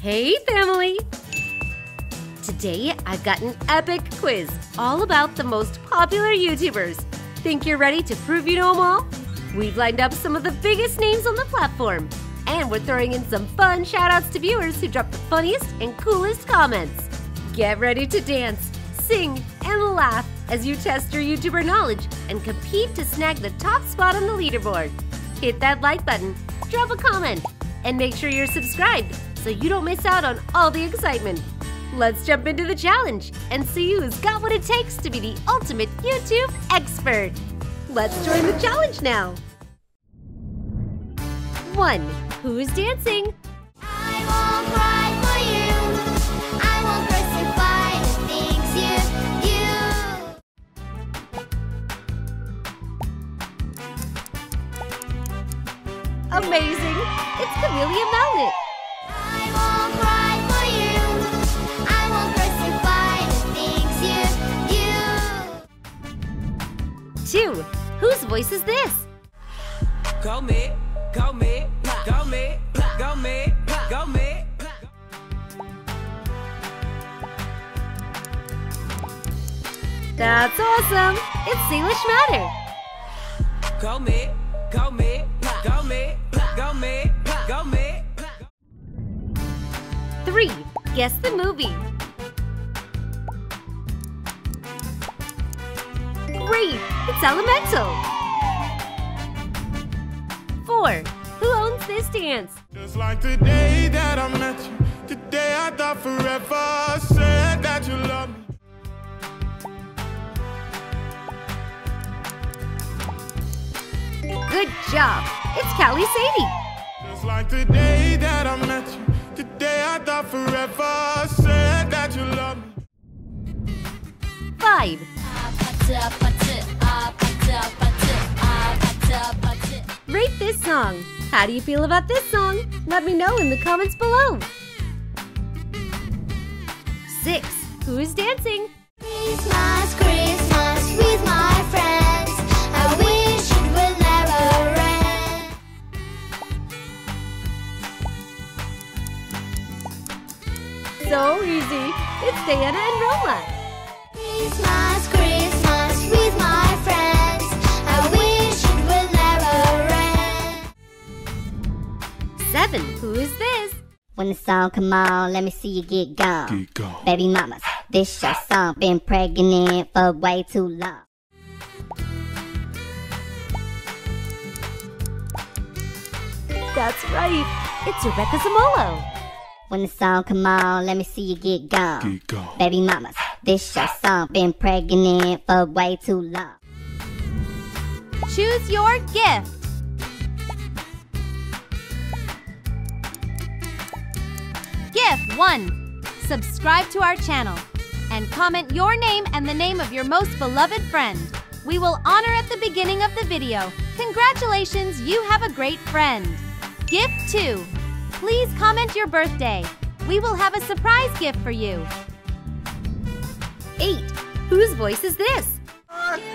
Hey, family! Today, I've got an epic quiz all about the most popular YouTubers. Think you're ready to prove you know them all? We've lined up some of the biggest names on the platform, and we're throwing in some fun shoutouts to viewers who drop the funniest and coolest comments. Get ready to dance, sing, and laugh as you test your YouTuber knowledge and compete to snag the top spot on the leaderboard. Hit that like button, drop a comment, and make sure you're subscribed so you don't miss out on all the excitement. Let's jump into the challenge and see who's got what it takes to be the ultimate YouTube expert. Let's join the challenge now. 1. Who's dancing? I won't cry for Whose voice is this? Go me, go me, go me, go me, go me. That's awesome! It's Salish Matter. Go me, go me, go me, go me, go me. 3. Guess the movie. It's Elemental! 4. Who owns this dance? Just like the day that I met you, the day I thought forever said that you love me. Good job! It's Callie Sadie! Just like the day that I met you, the day I thought forever said that you love me. 5. Rate this song. How do you feel about this song? Let me know in the comments below. 6. Who is dancing? Christmas, Christmas with my friends. I wish it will never end. So easy. It's Diana and Roma. Christmas, Christmas never end. 7. Who is this? When the song come on, let me see you get gone. Get gone. Baby mamas, this your song. Been pregnant for way too long. That's right. It's Rebecca Zamolo. When the song come on, let me see you get gone. Get gone. Baby mamas, this your song. Been pregnant for way too long. Choose your gift. Gift 1. Subscribe to our channel and comment your name and the name of your most beloved friend. We will honor at the beginning of the video. Congratulations, you have a great friend. Gift 2. Please comment your birthday. We will have a surprise gift for you. 8. Whose voice is this?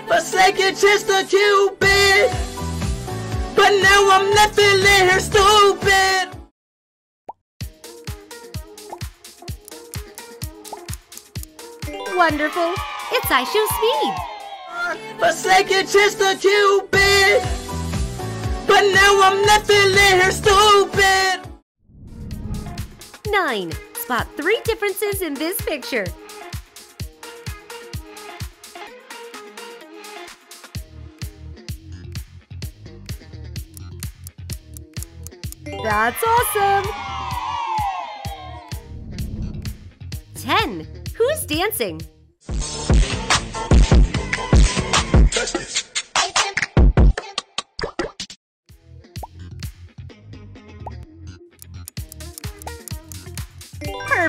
Forsaken Chester Cupid. But now I'm not feeling her stupid. Wonderful. It's Aisho Speed. Forsaken Chester Cupid. But now I'm not feeling her stupid. 9. Spot three differences in this picture. That's awesome! 10. Who's dancing?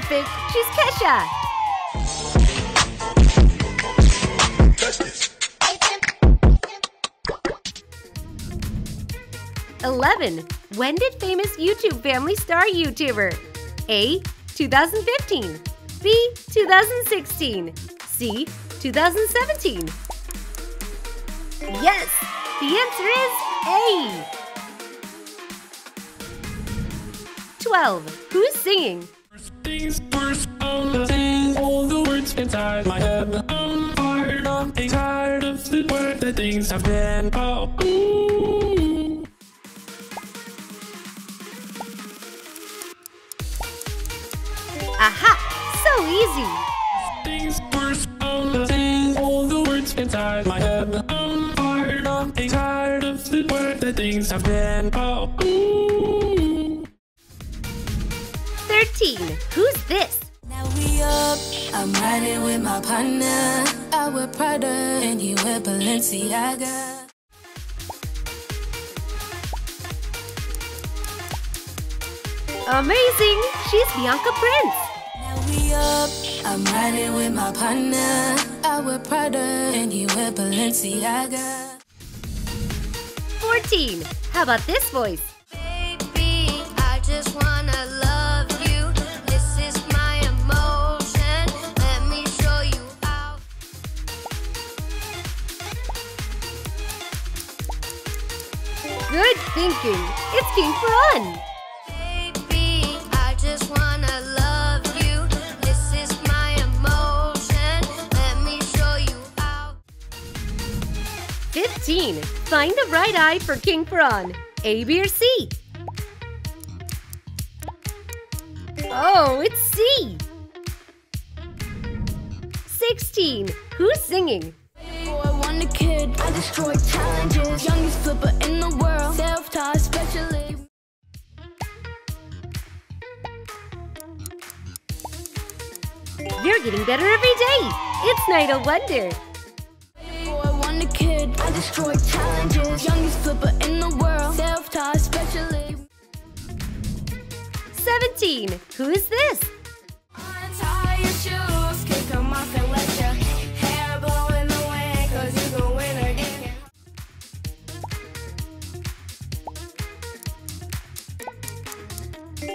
Perfect! She's Kesha! 11. When did famous YouTube family star YouTuber? A. 2015 B. 2016 C. 2017 Yes! The answer is A! 12. Who's singing? Things on the thing. All the words inside my head. 13. Who's this? Now we up, I'm riding with my partner. I wear Prada and he wear Balenciaga. Amazing! She's Biannca Prince. Now we up, I'm riding with my partner. I wear Prada and he wear Balenciaga. 14. How about this voice? Me show you out. 15. Find the right eye for King Ferran. A, B, or C? Oh, it's C. 16. Who's singing? Wonder kid, I destroy challenges. Youngest flipper in the world, self-taught specialist. You're getting better every day. It's Nidal Wonder. Boy, wonder kid, I destroy challenges. Youngest flipper in the world, self-taught specialist. 17. Who is this? Untie your shoes, kick off and let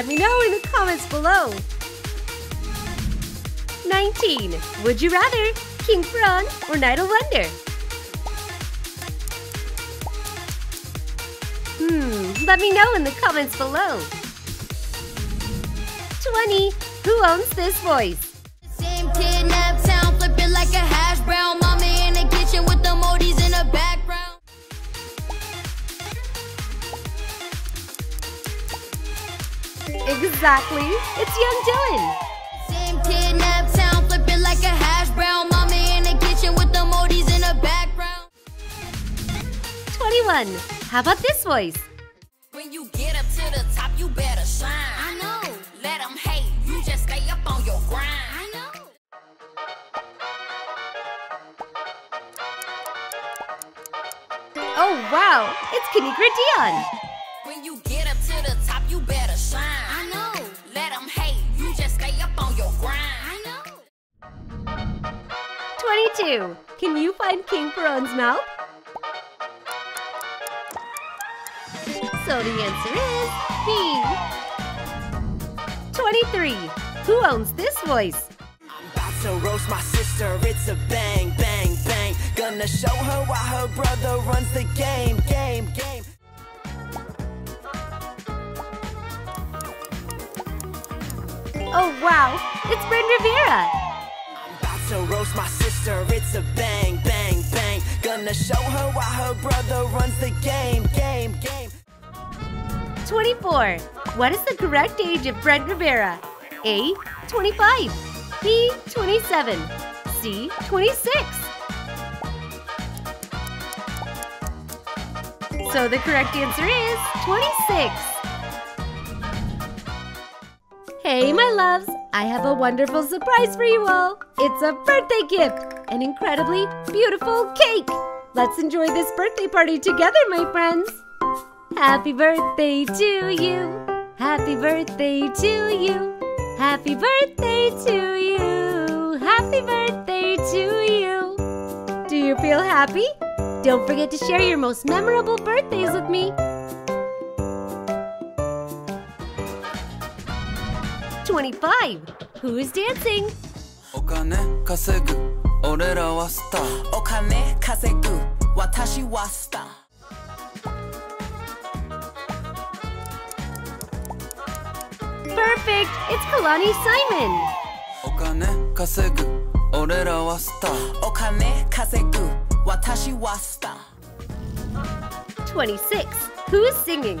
Let me know in the comments below. 19. Would you rather King Ferran or Nidal Wonder? Hmm, let me know in the comments below. 20. Who owns this voice? Exactly. It's young Dylan. Same kidnap town, flipping like a hash brown. Mama in the kitchen with the modis in the background. 21. How about this voice? When you get up to the top, you better shine. I know, Let them hate, you just stay up on your grind. I know. Oh wow, it's Kinigra Deon. 22. Can you find King Ferran's mouth? So the answer is B. 23. Who owns this voice? I'm about to roast my sister, it's a bang, bang, bang. Gonna show her why her brother runs the game, game, game. Oh wow, it's Brent Rivera. To roast my sister, it's a bang, bang, bang. Gonna show her why her brother runs the game, game, game. 24. What is the correct age of Brent Rivera? A. 25. B. 27. C. 26. So the correct answer is 26. Hey, my loves! I have a wonderful surprise for you all. It's a birthday gift, an incredibly beautiful cake. Let's enjoy this birthday party together, my friends. Happy birthday to you. Happy birthday to you. Happy birthday to you. Happy birthday to you. Do you feel happy? Don't forget to share your most memorable birthdays with me. 25. Who's dancing? Okane kasegu. Orera wa star. Okane kasegu. Watashi wa star. Perfect! It's Kalani Simon! Okane kasegu. Orera wa star. Okane kasegu. Watashi wa star. 26. Who's singing?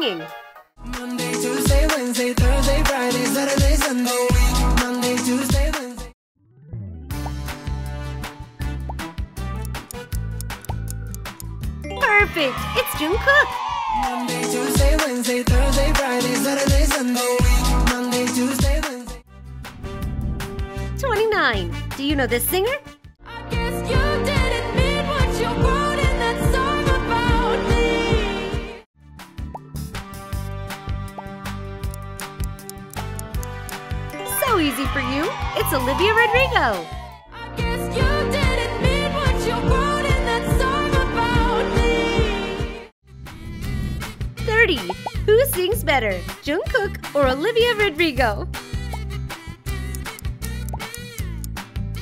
singing? Monday, Tuesday, Wednesday, Thursday, Friday, Saturday, Sunday. Monday, Tuesday, Wednesday. Perfect! It's Jungkook. Monday, Tuesday, Wednesday, Thursday, Friday, Saturday, Sunday. Monday, Tuesday, Wednesday. 29. Do you know this singer?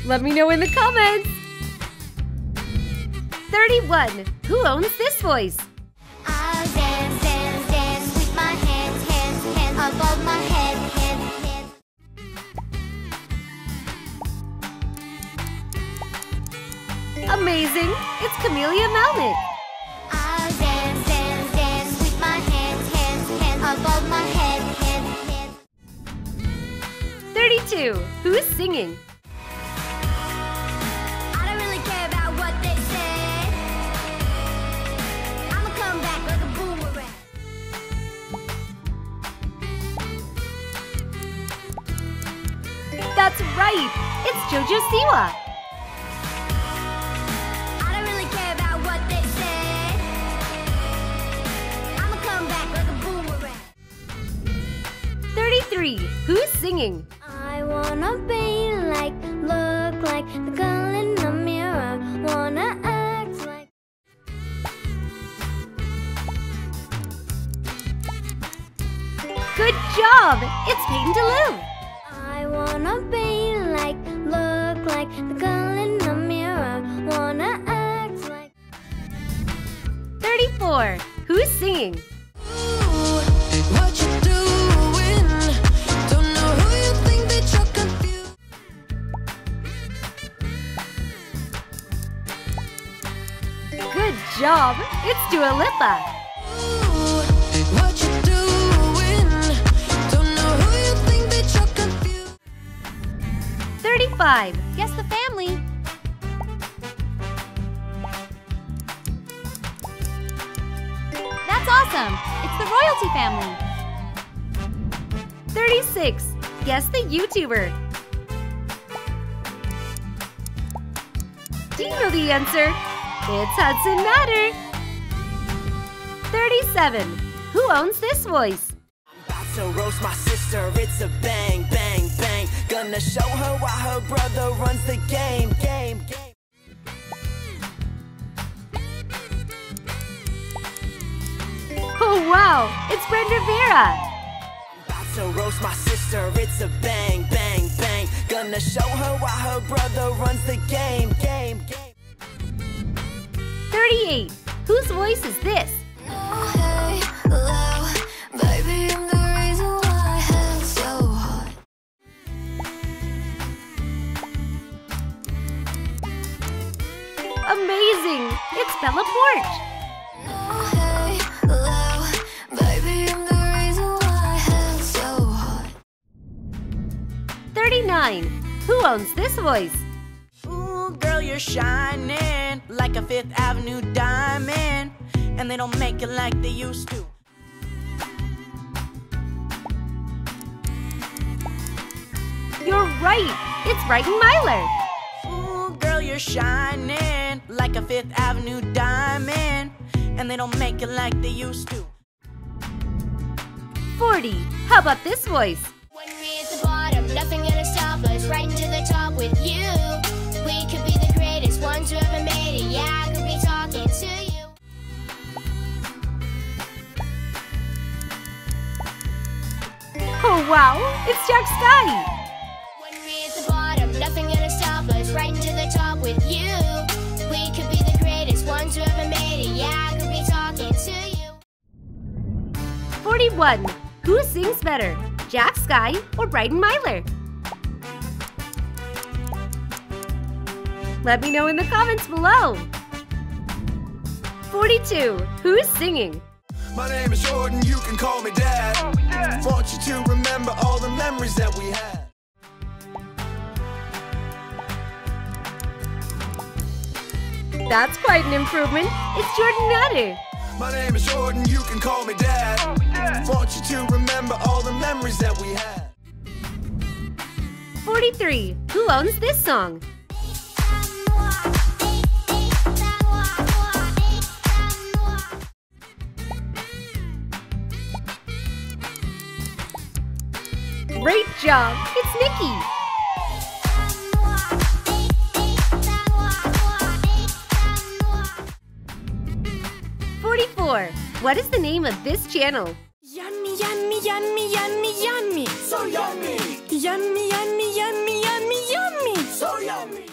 Let me know in the comments. 31. Who owns this voice? Dance, dance, dance hands, hands, hands head, head, head. Amazing! It's Camelia Melnick. I'll dance, dance, That's right! It's Jojo Siwa. Really care about what they say. I'ma come back like 33. Who's singing? I wanna be like, look like the girl in the mirror. Wanna act like. Good job! It's Payton Delu. You're confused. Good job! It's Dua Lipa. What awesome. It's the royalty family. 36. Guess the YouTuber. Do you know the answer? It's Hudson Matter. 37. Who owns this voice? To roast my sister, it's a bang, bang, bang. Gonna show her why her brother runs the game, game, game. Oh, wow! It's Brent Rivera! About to roast my sister, it's a bang, bang, bang. Gonna show her why her brother runs the game, game, game. 38. Whose voice is this? Voice? Ooh, girl, you're shining like a Fifth Avenue diamond, and they don't make it like they used to. You're right. It's Brighton Myler. Ooh, girl, you're shining like a Fifth Avenue diamond, and they don't make it like they used to. 40. How about this voice? Nothing gonna stop us. Right to the top with you. We could be the greatest ones who ever made it. Yeah, I could be talking to you. Oh wow, it's Jack Sky. When we're at the bottom, nothing gonna stop us. Right to the top with you. We could be the greatest ones who ever made it. Yeah, I could be talking to you. 41. Who sings better? Jack Sky or Brighton Myler? Let me know in the comments below. 42. Who's singing? My name is Jordan, you can call me Dad. Want you to remember all the memories that we had. That's quite an improvement. It's Jordan Matter. My name is Jordan, you can call me Dad. Want you to remember all the memories that we had. 43. Who owns this song? Great job! It's Nikki! Forty-four. What is the name of this channel? Yummy, yummy, yummy, yummy, yummy. So yummy, Yummy, yummy, yummy, yummy, yummy. so yummy.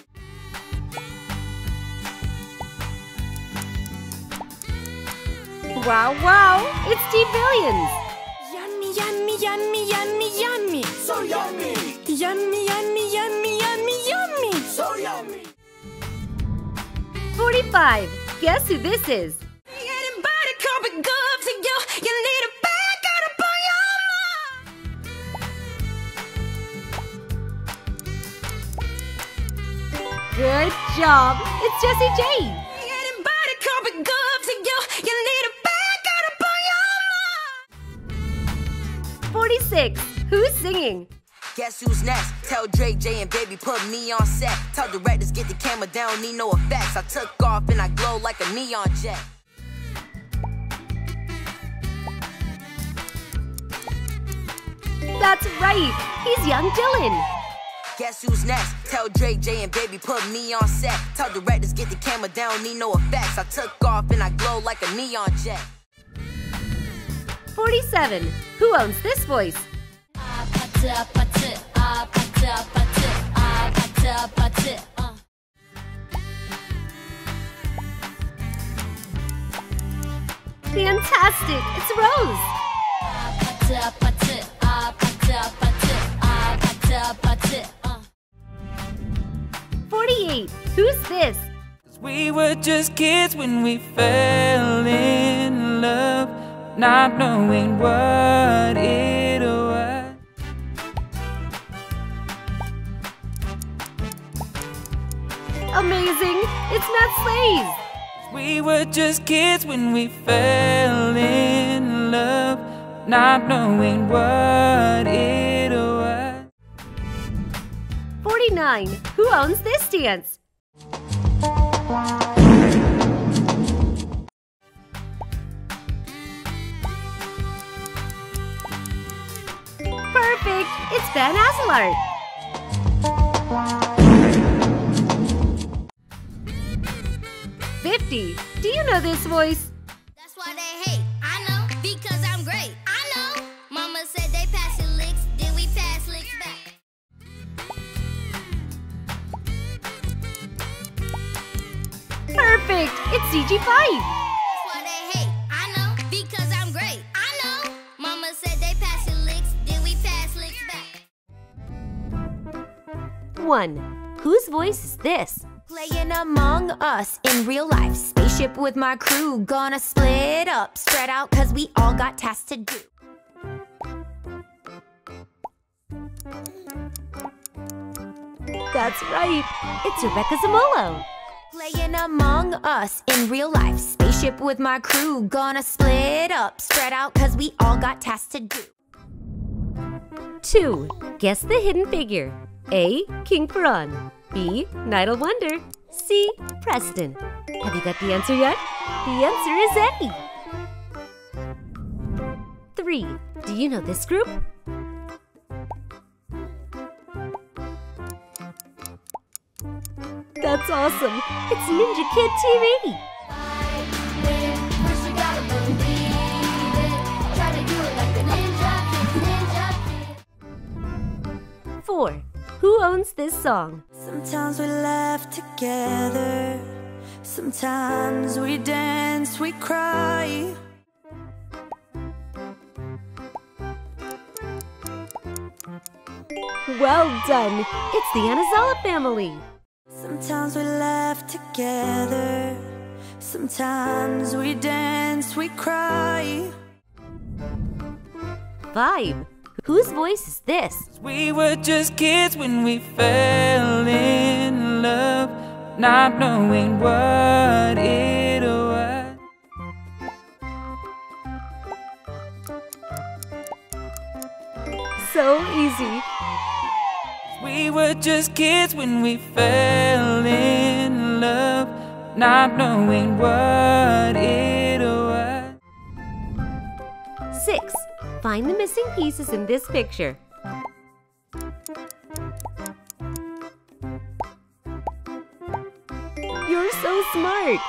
Wow, wow! It's Steve Billions! Yummy, yummy, yummy, yummy, yummy. So yummy, Yummy, yummy, yummy, yummy, yummy. so yummy. 45. Guess who this is? Good job! It's Jessie J! Anybody can be good to you. You need a back out upon your mind. 46. Who's singing? Guess who's next? Tell Dre, J, and Baby put me on set. Tell directors get the camera down, need no effects. I took off and I glow like a neon jet. That's right! He's young Dylan! Guess who's next? Tell Dre, J, and Baby put me on set. Tell directors get the camera down, need no effects. I took off and I glow like a neon jet. 47. Who owns this voice? Fantastic! It's Rose! Forty-eight. Who's this? We were just kids when we fell in love, not knowing what it was. Amazing! It's Matt Slays! We were just kids when we fell in love, not knowing what it was. 49. Who owns this dance? Perfect! It's Ben Azelart. Fifty. Do you know this voice? Pass licks back. 1. Whose voice is this? Playing among us in real life. Spaceship with my crew. Gonna split up, spread out, cause we all got tasks to do. That's right, it's Rebecca Zamolo. Playing among us in real life. Spaceship with my crew. Gonna split up, spread out, cause we all got tasks to do. 2. Guess the hidden figure. A. King Ferran. B. Nidal Wonder. C. Preston. Have you got the answer yet? The answer is A. 3. Do you know this group? That's awesome! It's Ninja Kid TV! Four. Who owns this song? Sometimes we laugh together. Sometimes we dance, we cry. Well done! It's the Anazala family! Sometimes we laugh together. Sometimes we dance, we cry. Five. Whose voice is this? We were just kids when we fell in love, not knowing what it was. So easy. We were just kids when we fell in love, not knowing what it was. Six. Find the missing pieces in this picture. You're so smart!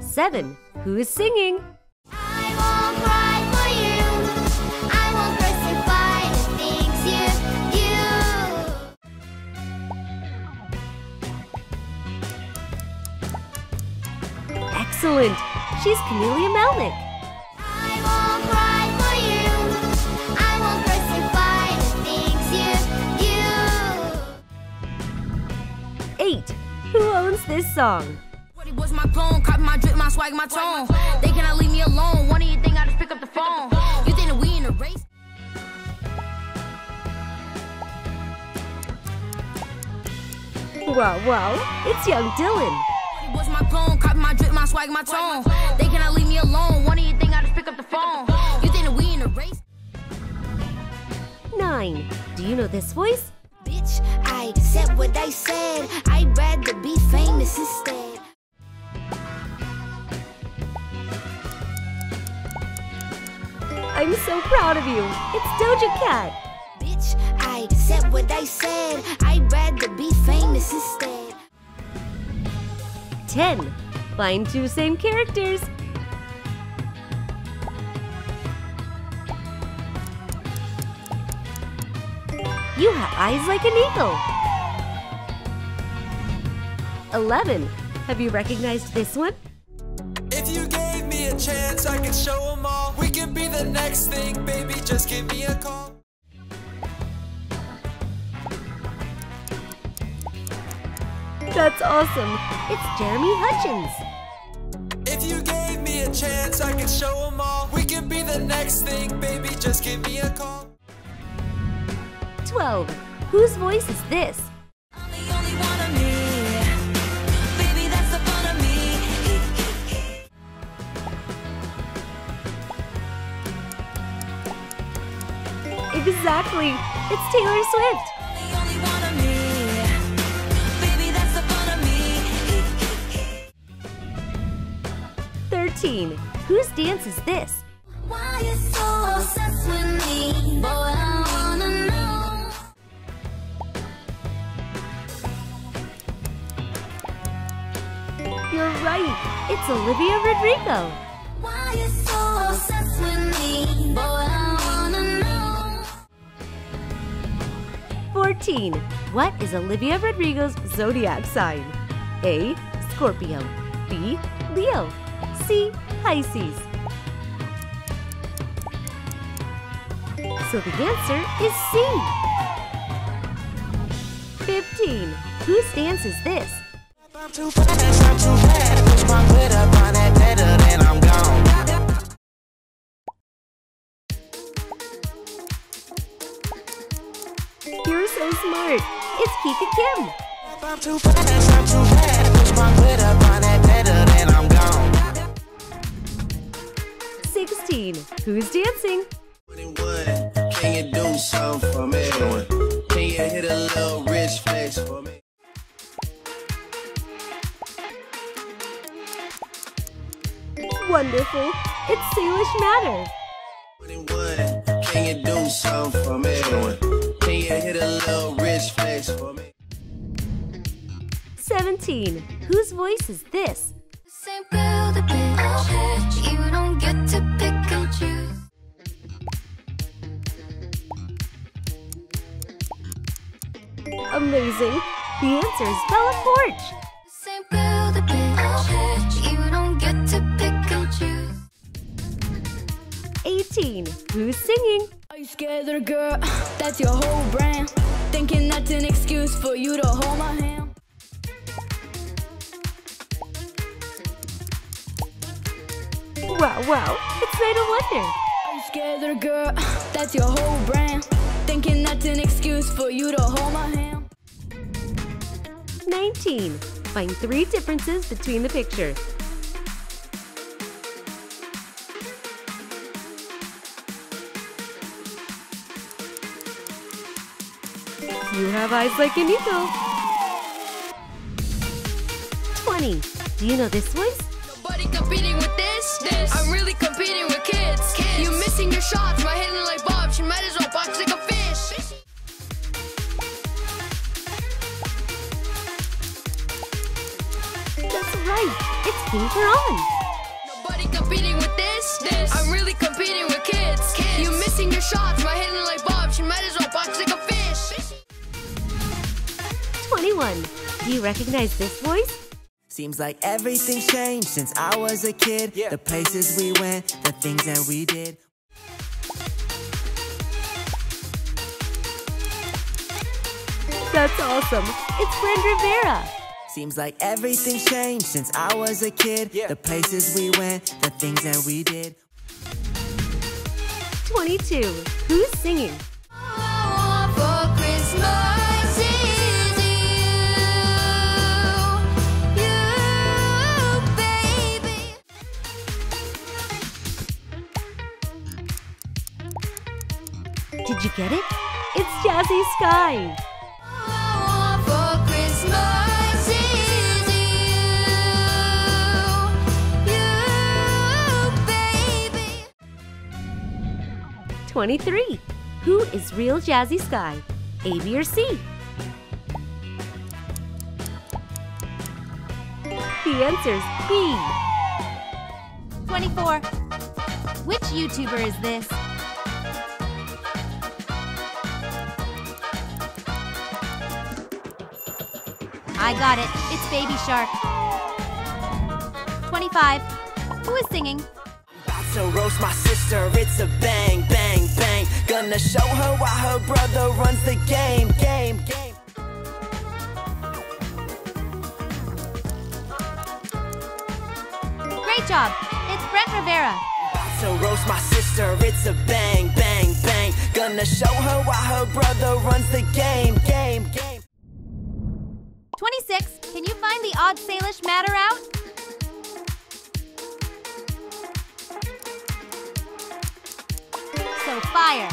Seven. Who is singing? Excellent! She's Camelia Melnick. I won't cry for you. I won't crucify the things you do. Eight. Who owns this song? Was my clone, copy my drip, my swag, my tone. They cannot leave me alone. One of you think I just pick up the phone. You think that we in a race? Wow, wow! It's young Dylan. Was my clone, copy my drip, my swag, my tone. They cannot leave me alone. One of you think I just pick up the phone. You think that we in a race? Nine. Do you know this voice? Bitch, I said what I said. I'd rather be famous instead. I'm so proud of you. It's Doja Cat. Bitch, I said what I said. I'd rather be famous instead. 10. Find two same characters. You have eyes like an eagle. 11. Have you recognized this one? If you gave me a chance, I could show them all. We can be the next thing, baby. Just give me a call. That's awesome. It's Jeremy Hutchins. If you gave me a chance, I could show them all. We can be the next thing, baby. Just give me a call. 12. Whose voice is this? Exactly. It's Taylor Swift. Thirteen. Whose dance is this? You're right. It's Olivia Rodrigo. Why you so obsessed with me? Boy, I wanna know. 14. What is Olivia Rodrigo's zodiac sign? A. Scorpio. B. Leo. Pisces. So the answer is C. 15. Whose dance is this? You're so smart. It's Kika Kim. Flex for me? Wonderful. It's Salish Matter. Can you do something for me? Can you hit a little rich flex for me? 17. Whose voice is this? Amazing. The answer is Bella Poarch. Same build bitch. You don't get to pick and choose. 18. Who's singing? Are you scared, little girl? That's your whole brand. Thinking that's an excuse for you to hold my hand. Wow, wow. It's Nidal Wonder. Are you scared, little girl? That's your whole brand. Thinking that's an excuse for you to hold my hand. 19. Find three differences between the pictures. You have eyes like an eagle. 20. Do you know this voice? Nobody competing with this, this. I'm really competing with kids. You missing your shots, my hitting like Bob. She might as well box like a right. It's King Ferran. Nobody competing with this, this. I'm really competing with kids. kids. You're missing your shots, my hitting like Bob. She might as well box like a fish. 21. Do you recognize this voice? Seems like everything's changed since I was a kid. The places we went, the things that we did. That's awesome. It's Brent Rivera. Seems like everything's changed since I was a kid. The places we went, the things that we did. 22. Who's singing? For Christmas is you, you, baby. Did you get it? It's Jazzy Sky. 23. Who is real Jazzy Sky? A, B, or C? The answer's B. 24. Which YouTuber is this? I got it. It's Baby Shark. 25. Who is singing? To roast my sister, it's a bang, bang, bang. Gonna show her why her brother runs the game, game, game. Great job. It's Brent Rivera. About to roast my sister, it's a bang, bang, bang. Gonna show her why her brother runs the game, game, game. 26. Can you find the odd Salish matter out? Fire.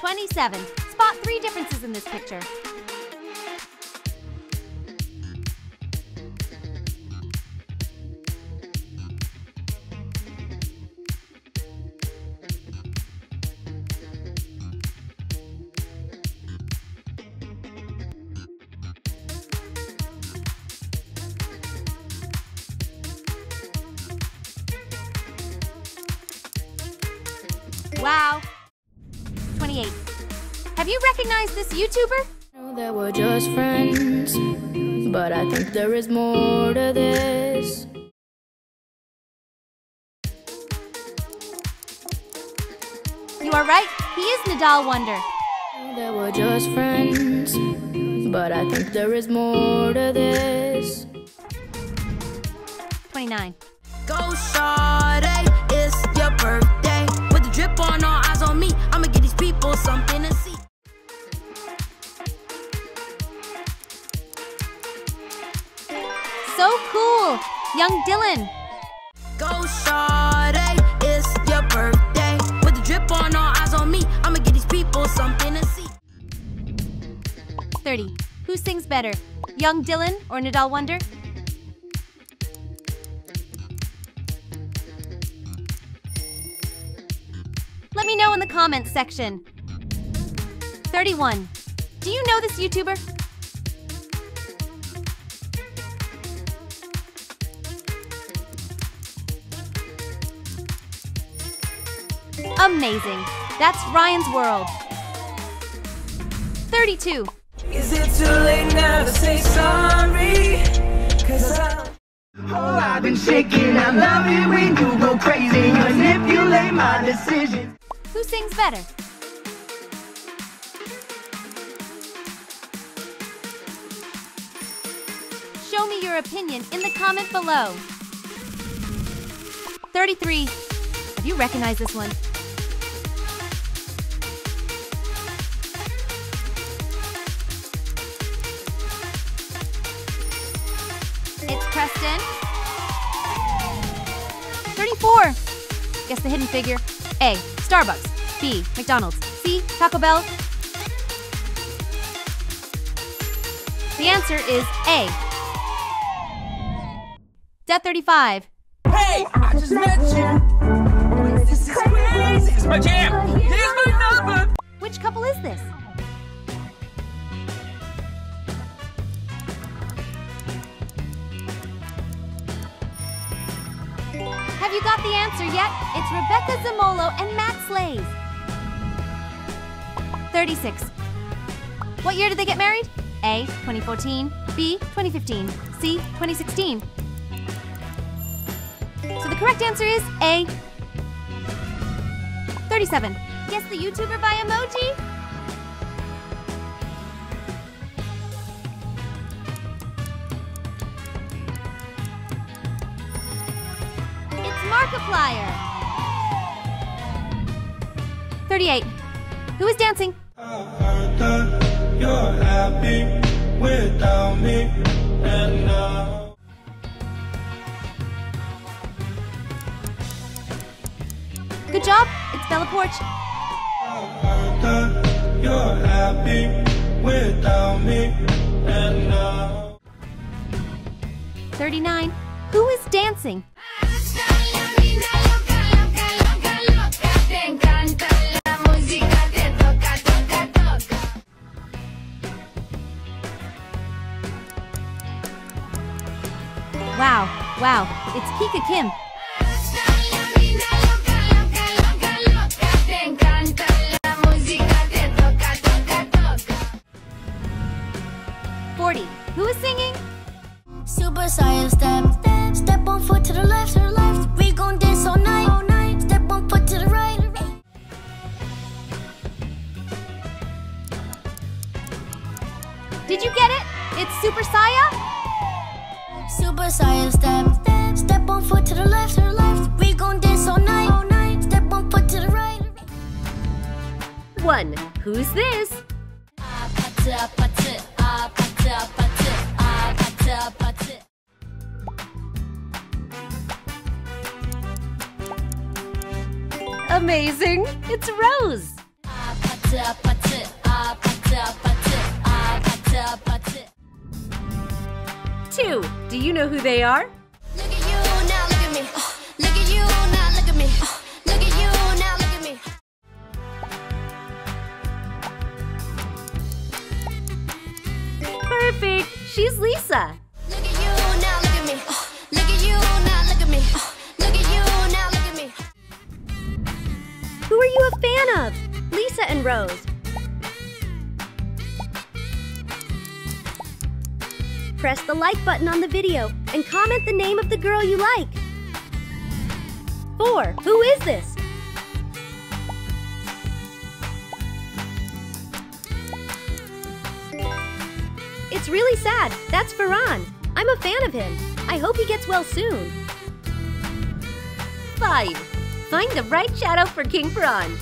27. Spot three differences in this picture. I think there is more to this. You are right. He is Nidal Wonder. They were just friends. But I think there is more to this. 29. Go Sade, it's your birthday. With the drip on, all eyes on me. I'ma get these people something to see. So cool. Young Dylan. Go Sade, it's your birthday. With the drip on, all eyes on me. I'ma get these people something to see. 30. Who sings better? Young Dylan or Nidal Wonder? Let me know in the comments section. 31. Do you know this YouTuber? Amazing. That's Ryan's World. 32. Is it too late now to say sorry? Cause I Oh, I've been shaking. I love it when you go crazy. You manipulate my decisions. Who sings better? Show me your opinion in the comment below. 33. Have you recognized this one? 34. Guess the hidden figure. A. Starbucks. B. McDonald's. C. Taco Bell. The answer is A. Death 35. Hey, I just met you. This is crazy. It's my jam. Here's my number. Which couple is this? Have you got the answer yet? It's Rebecca Zamolo and Matt Slays. 36. What year did they get married? A. 2014. B. 2015. C. 2016. So the correct answer is A. 37. Guess the YouTuber by emoji? Markiplier. 38. Who is dancing? Good job. It's Bella Poarch. 39. Who is dancing? Wow, it's Kika Kim. The name of the girl you like. 4. Who is this? It's really sad. That's Ferran. I'm a fan of him. I hope he gets well soon. 5. Find the right shadow for King Ferran.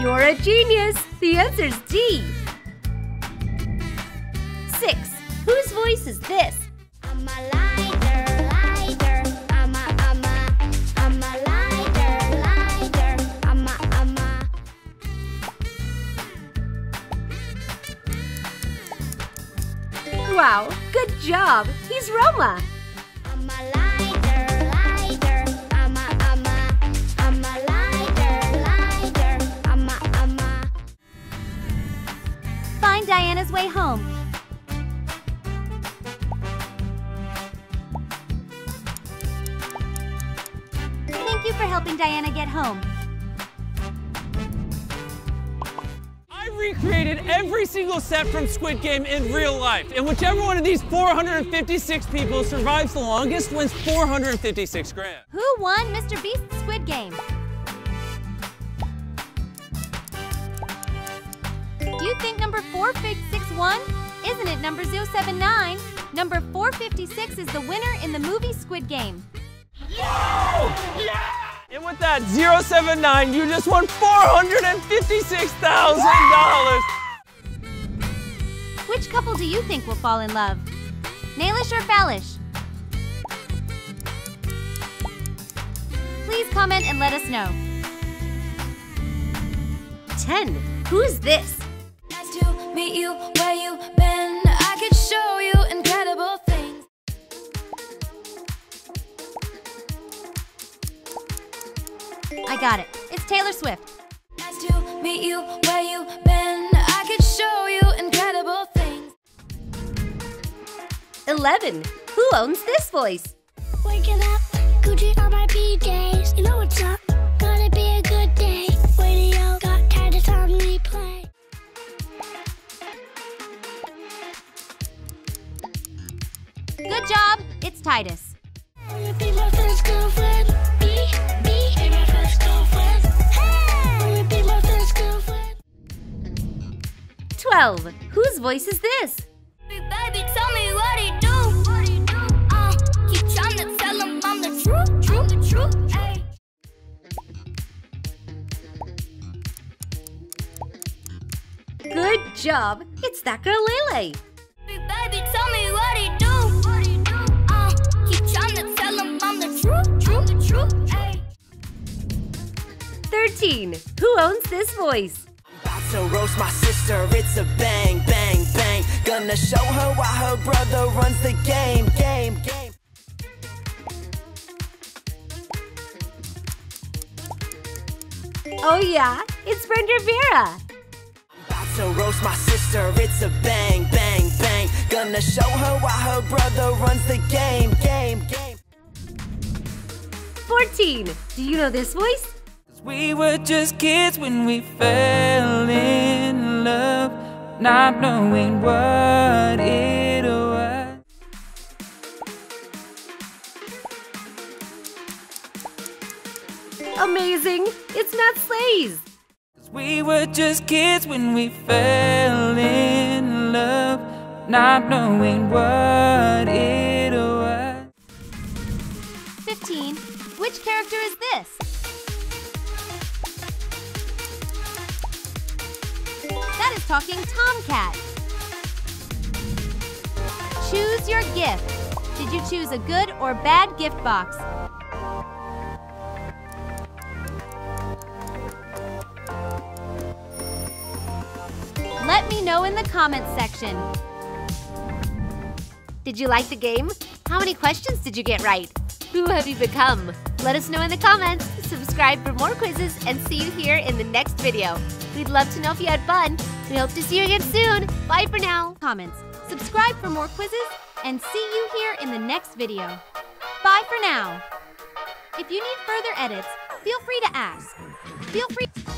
You're a genius! The answer's D. a, I'm a. Wow, good job! He's Roma! I'm a lighter, lighter. You Diana get home. I recreated every single set from Squid Game in real life, and whichever one of these 456 people survives the longest wins 456 grand. Who won Mr. Beast's Squid Game? Do you think number 456 won? Isn't it number 079? Number 456 is the winner in the movie Squid Game. And with that 079, you just won $456,000. Which couple do you think will fall in love? Nailish or Fallish? Please comment and let us know. 10. Who's this? Nice I got it. It's Taylor Swift. Nice to meet you where you been. I could show you incredible things. 11. Who owns this voice? Waking up, Gucci on my PJs. You know what's up? Gonna be a good day. Radio got Titus on replay. Good job. It's Titus. 12. Whose voice is this? Baby, tell me what he do. What he do? Keep trying to tell him I'm the truth, truth, the truth. Ay. Good job! It's that girl Lele! Baby, tell me what he do. What he do? Uh, keep trying to tell him I'm the truth, truth, the truth. Ay. 13. Who owns this voice? To roast my sister, it's a bang, bang, bang. Gonna show her why her brother runs the game, game, game. Oh yeah, it's Brent Rivera! About to roast my sister, it's a bang, bang, bang. Gonna show her why her brother runs the game, game, game. 14. Do you know this voice? We were just kids when we fell in love, not knowing what it was. Amazing! It's Matt Slays! We were just kids when we fell in love, not knowing what it was. 15. Which character is this? Is talking Tomcat. Choose your gift. Did you choose a good or bad gift box? Let me know in the comments section. Did you like the game? How many questions did you get right? Who have you become? Let us know in the comments. Subscribe for more quizzes and see you here in the next video. We'd love to know if you had fun. We hope to see you again soon. Bye for now. Comments. Subscribe for more quizzes and see you here in the next video. Bye for now. If you need further edits, feel free to ask. Feel free.